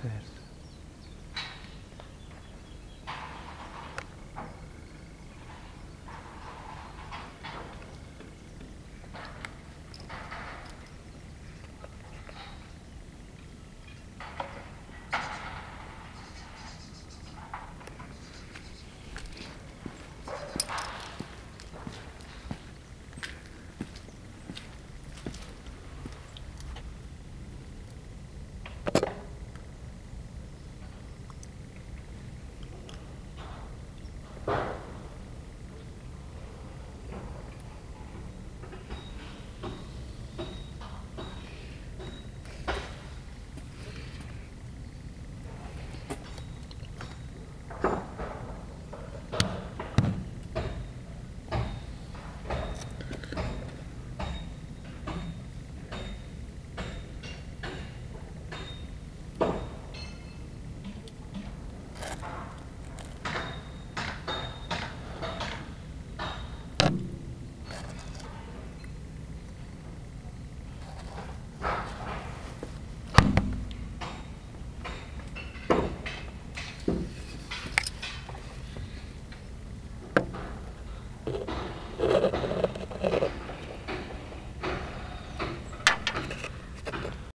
Certo.